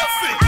Enfim.